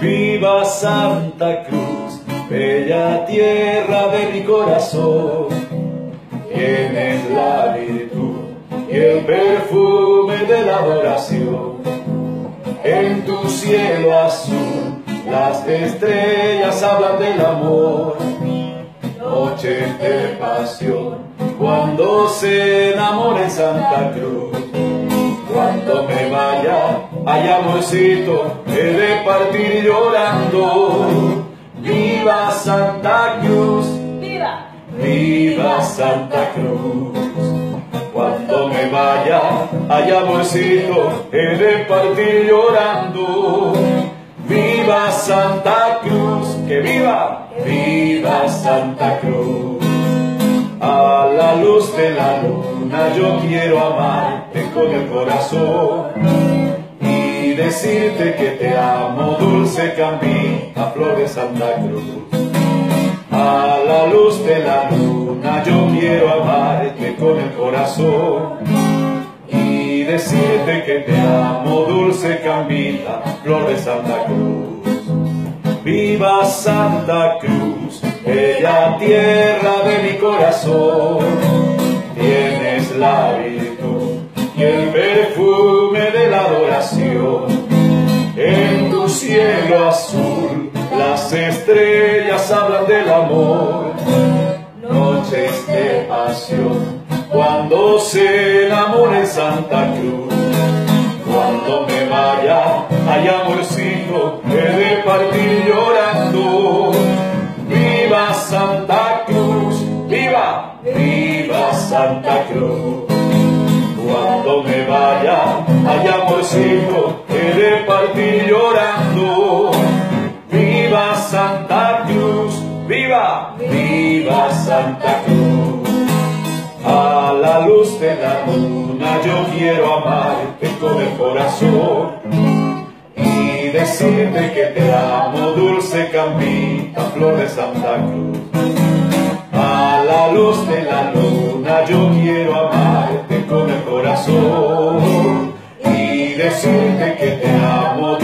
Viva Santa Cruz, bella tierra de mi corazón. Tienes la virtud y el perfume de la adoración. En tu cielo azul, las estrellas hablan del amor. Noche de pasión, cuando se enamora en Santa Cruz. Cuando me vaya, ay amorcito, he de llorando. Viva Santa Cruz, ¡Viva! viva Santa Cruz. Cuando me vaya, ay amorcito, he de partir llorando. Viva Santa Cruz, que viva, viva Santa Cruz. A la luz de la luna yo quiero amarte con el corazón decirte que te amo, dulce camita, flor de Santa Cruz. A la luz de la luna yo quiero amarte con el corazón y decirte que te amo, dulce camita, flor de Santa Cruz. Viva Santa Cruz, bella tierra de mi corazón. Tienes la las estrellas hablan del amor. Noches de pasión cuando se enamora en Santa Cruz. Cuando me vaya, ay amorcito, he de partir llorando. Viva Santa Cruz, viva, viva Santa Cruz. Cuando me vaya, ay amorcito, Santa Cruz, viva, viva Santa Cruz. A la luz de la luna yo quiero amarte con el corazón y decirte que te amo, dulce camita, flor de Santa Cruz. A la luz de la luna yo quiero amarte con el corazón y decirte que te amo